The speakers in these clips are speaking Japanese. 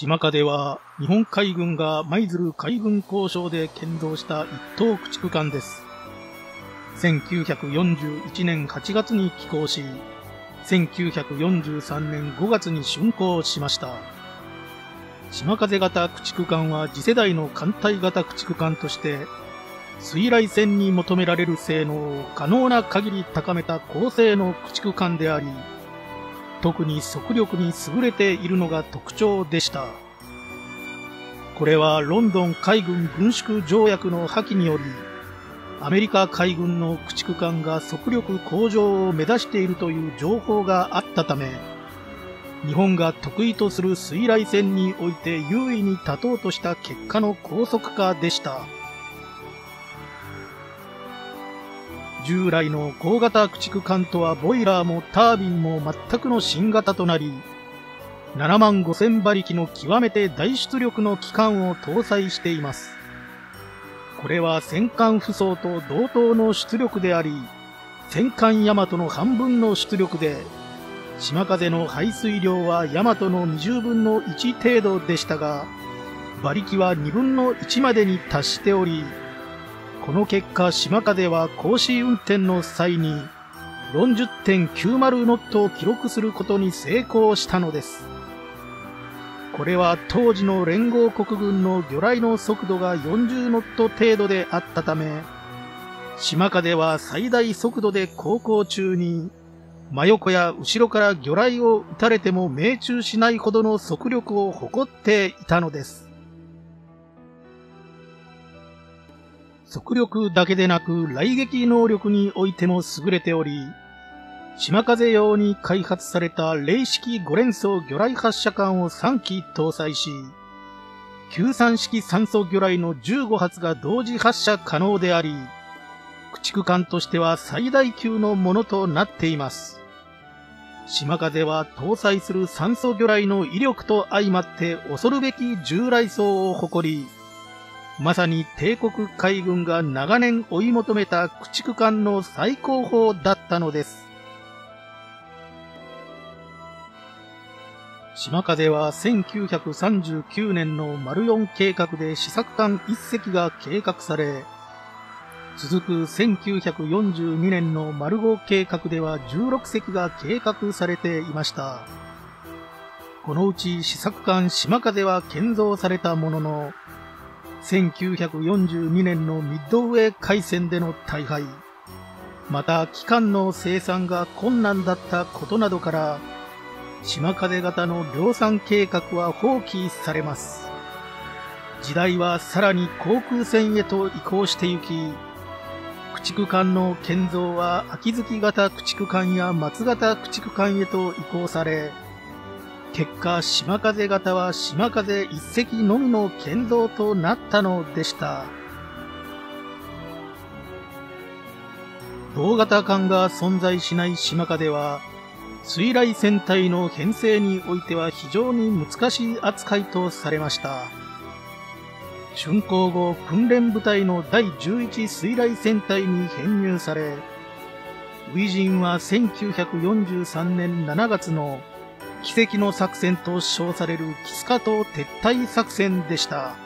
島風は日本海軍が舞鶴海軍交渉で建造した一等駆逐艦です。1941年8月に寄港し、1943年5月に竣工しました。島風型駆逐艦は次世代の艦隊型駆逐艦として、水雷戦に求められる性能を可能な限り高めた高性能駆逐艦であり、特に速力に優れているのが特徴でした。これはロンドン海軍軍縮条約の破棄により、アメリカ海軍の駆逐艦が速力向上を目指しているという情報があったため、日本が得意とする水雷戦において優位に立とうとした結果の高速化でした。従来の高型駆逐艦とはボイラーもタービンも全くの新型となり、7万5000馬力の極めて大出力の機関を搭載しています。これは戦艦不装と同等の出力であり、戦艦ヤマトの半分の出力で、島風の排水量はヤマトの20分の1程度でしたが、馬力は2分の1までに達しており、この結果、島風は格子運転の際に40.90ノットを記録することに成功したのです。これは当時の連合国軍の魚雷の速度が40ノット程度であったため、島風は最大速度で航行中に、真横や後ろから魚雷を撃たれても命中しないほどの速力を誇っていたのです。速力だけでなく雷撃能力においても優れており、島風用に開発された零式5連装魚雷発射管を3機搭載し、93式酸素魚雷の15発が同時発射可能であり、駆逐艦としては最大級のものとなっています。島風は搭載する酸素魚雷の威力と相まって恐るべき従来層を誇り、まさに帝国海軍が長年追い求めた駆逐艦の最高峰だったのです。島風は1939年の丸4計画で試作艦1隻が計画され、続く1942年の丸5計画では16隻が計画されていました。このうち試作艦島風は建造されたものの、1942年のミッドウェー海戦での大敗、また機関の生産が困難だったことなどから、島風型の量産計画は放棄されます。時代はさらに航空船へと移行してゆき、駆逐艦の建造は秋月型駆逐艦や松型駆逐艦へと移行され、結果、島風型は島風一隻のみの建造となったのでした。同型艦が存在しない島風は、水雷戦隊の編成においては非常に難しい扱いとされました。竣工後、訓練部隊の第11水雷戦隊に編入され、初陣は1943年7月の奇跡の作戦と称されるキスカ島撤退作戦でした。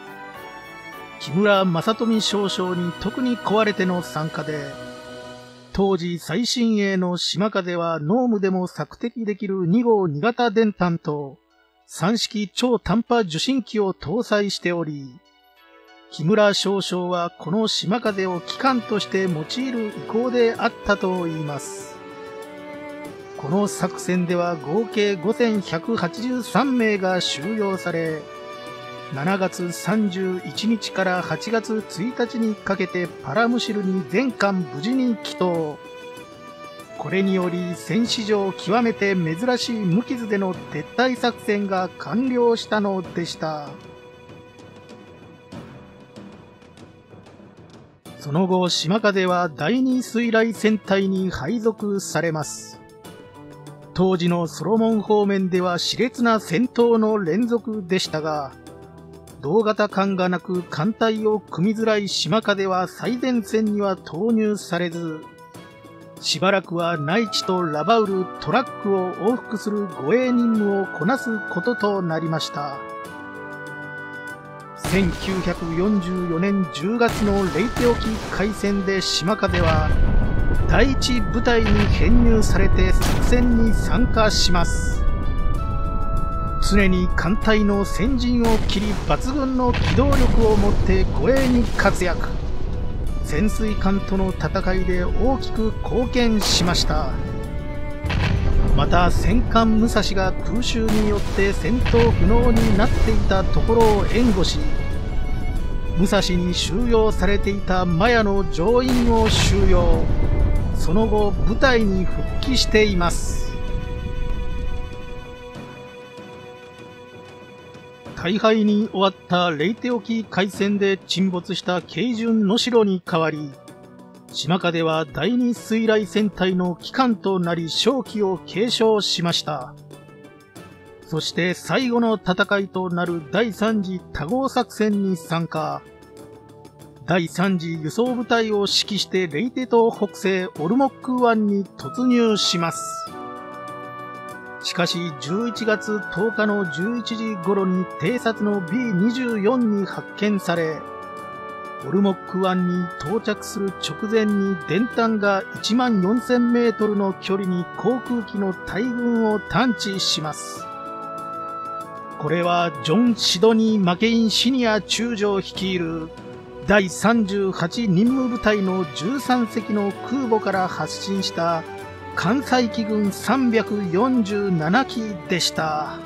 木村正富少将に特に壊れての参加で、当時最新鋭の島風はノームでも索敵できる2号2型電炭と3式超短波受信機を搭載しており、木村少将はこの島風を機関として用いる意向であったと言います。この作戦では合計5183名が収容され、7月31日から8月1日にかけてパラムシルに全艦無事に帰投。これにより戦史上極めて珍しい無傷での撤退作戦が完了したのでした。その後、島風は第二水雷戦隊に配属されます。当時のソロモン方面では熾烈な戦闘の連続でしたが、同型艦がなく艦隊を組みづらい島風は最前線には投入されず、しばらくは内地とラバウル、トラックを往復する護衛任務をこなすこととなりました。1944年10月のレイテ沖海戦で島風は第一部隊に編入されて作戦に参加します。常に艦隊の先陣を切り抜群の機動力を持って護衛に活躍。潜水艦との戦いで大きく貢献しました。また戦艦武蔵が空襲によって戦闘不能になっていたところを援護し武蔵に収容されていたマヤの乗員を収容。その後部隊に復帰しています大敗に終わったレイテ沖海戦で沈没した慶順能代に代わり島風は第二水雷戦隊の機関となり勝機を継承しました。そして最後の戦いとなる第三次多号作戦に参加。第三次輸送部隊を指揮してレイテ島北西オルモック湾に突入します。しかし11月10日の11時頃に偵察の B24 に発見され、オルモック湾に到着する直前に電弾が1万4000メートルの距離に航空機の大群を探知します。これはジョン・シドニー・マケインシニア中将率いる第38任務部隊の13隻の空母から発進した関西機軍347機でした。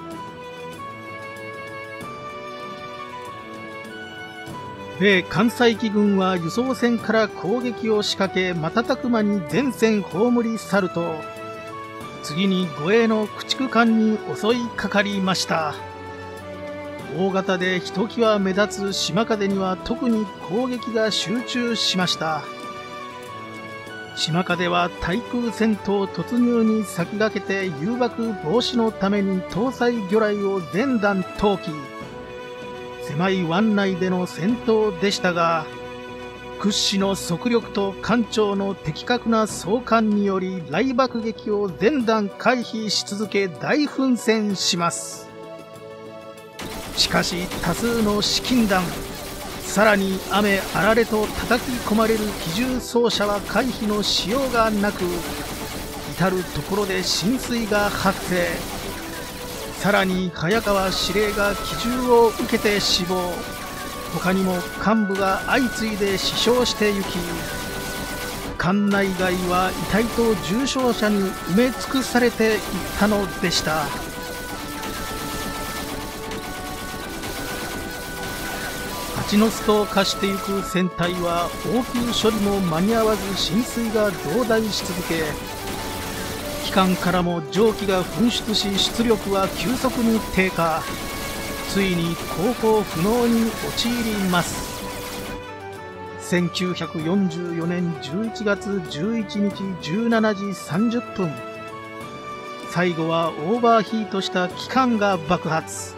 米関西機軍は輸送船から攻撃を仕掛け瞬く間に前線葬り去ると次に護衛の駆逐艦に襲いかかりました大型でひときわ目立つ島風には特に攻撃が集中しました島風は対空戦闘突入に先駆けて誘爆防止のために搭載魚雷を全弾投棄狭い湾内での戦闘でしたが、屈指の速力と艦長の的確な総監により雷爆撃を全弾回避し続け大奮戦します。しかし多数の資金弾、さらに雨あられと叩き込まれる機銃走者は回避のしようがなく、至る所で浸水が発生。さらに早川司令が機銃を受けて死亡他にも幹部が相次いで死傷してゆき艦内外は遺体と重傷者に埋め尽くされていったのでした蜂の巣と化してゆく船体は応急処理も間に合わず浸水が増大し続け管からも蒸気が噴出し出力は急速に低下。ついに航行不能に陥ります。1944年11月11日17時30分。最後はオーバーヒートした機関が爆発。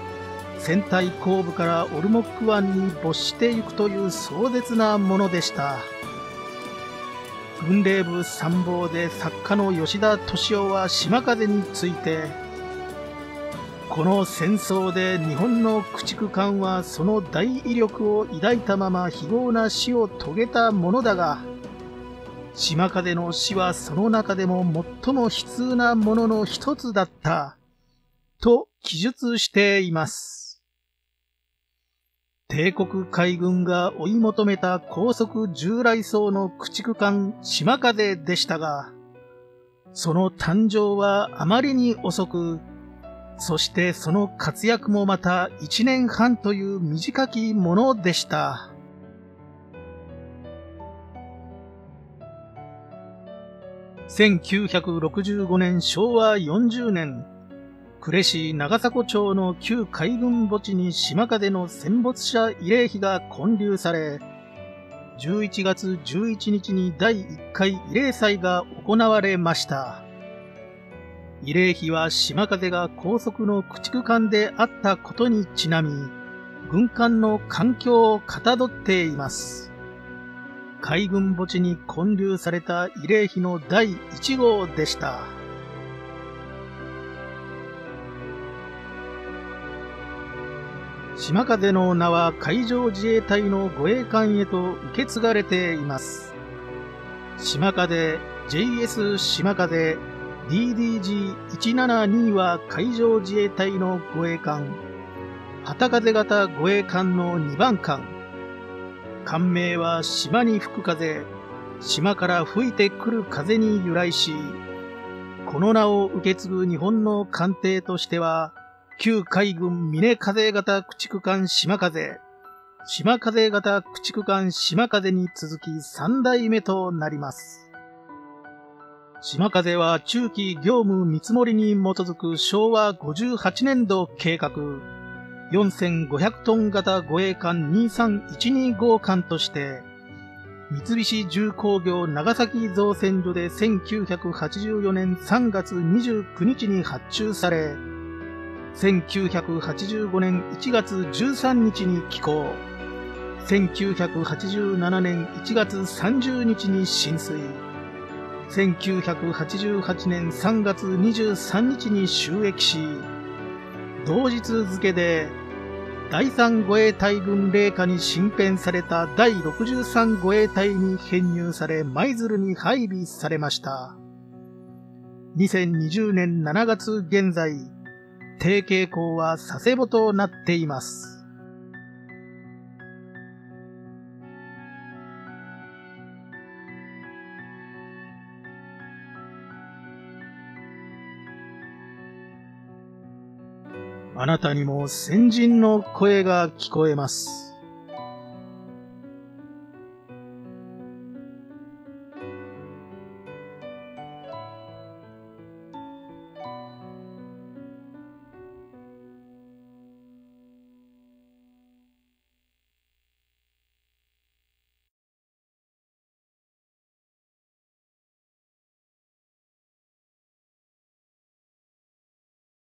船体後部からオルモック湾に没していくという壮絶なものでした。軍令部参謀で作家の吉田敏夫は島風について、この戦争で日本の駆逐艦はその大威力を抱いたまま非業な死を遂げたものだが、島風の死はその中でも最も悲痛なものの一つだった、と記述しています。帝国海軍が追い求めた高速従来層の駆逐艦島風でしたが、その誕生はあまりに遅く、そしてその活躍もまた一年半という短きものでした。1965年昭和40年、呉市長迫町の旧海軍墓地に島風の戦没者慰霊碑が建立され、11月11日に第1回慰霊祭が行われました。慰霊碑は島風が高速の駆逐艦であったことにちなみ、軍艦の環境をかたどっています。海軍墓地に建立された慰霊碑の第1号でした。島風の名は海上自衛隊の護衛艦へと受け継がれています。島風 JS 島風 DDG172 は海上自衛隊の護衛艦、旗風型護衛艦の2番艦。艦名は島に吹く風、島から吹いてくる風に由来し、この名を受け継ぐ日本の艦艇としては、旧海軍峰風型駆逐艦島風、島風型駆逐艦島風に続き3代目となります。島風は中期業務見積もりに基づく昭和58年度計画、4500トン型護衛艦2312号艦として、三菱重工業長崎造船所で1984年3月29日に発注され、1985年1月13日に寄港。1987年1月30日に浸水。1988年3月23日に収益し、同日付で第3護衛隊軍霊下に新編された第63護衛隊に編入され舞鶴に配備されました。2020年7月現在、低傾向は佐世保となっています。あなたにも先人の声が聞こえます。